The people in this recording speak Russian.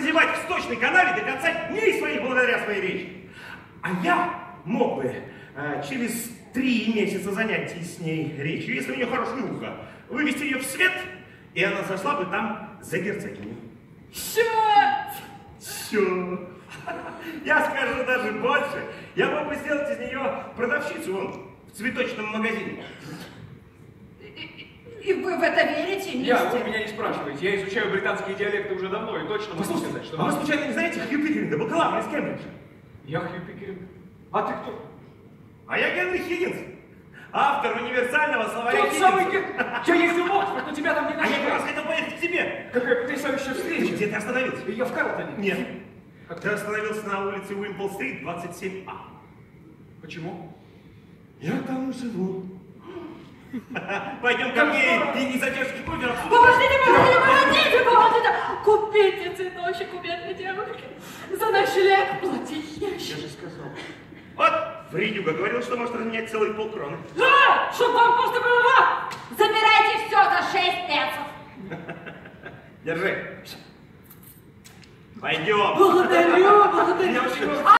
прозевать в сточной канаве до конца дней своих благодаря своей речи. А я мог бы э, через три месяца занятий с ней речью, если у нее хорошее ухо, вывести ее в свет, и она сошла бы там за герцогиню. Черт! Все. Я скажу даже больше. Я мог бы сделать из нее продавщицу вон, в цветочном магазине. И вы в это верите, Я, мистер? вы меня не спрашиваете. Я изучаю британские диалекты уже давно и точно могу сказать, что... а вы случайно не знаете Хью Пикеринга, бакалавра из Кембриджа? Я Хью Пикеринг. А ты кто? А я Генри Хиггинс, автор универсального словаря Тот самый Ген... Я ездил в Оксфорд, но тебя там не А я как раз хотел поехать к тебе. Какая потрясающая встреча. Где ты остановился? Я в Карлтоне. Нет. Ты остановился на улице Уимпл-стрит, 27А. Почему? Я там живу. Пойдем ко мне и, и задержки купим. Подождите, подождите, подождите, подождите! Купите цветочек у бедной девушки. За ночлег платить Я же сказал. Вот, Фридюга говорил, что может разменять целый полкроны. Да, чтоб вам просто было! Забирайте все за шесть пенсов. Держи. Пойдем. Благодарю, благодарю.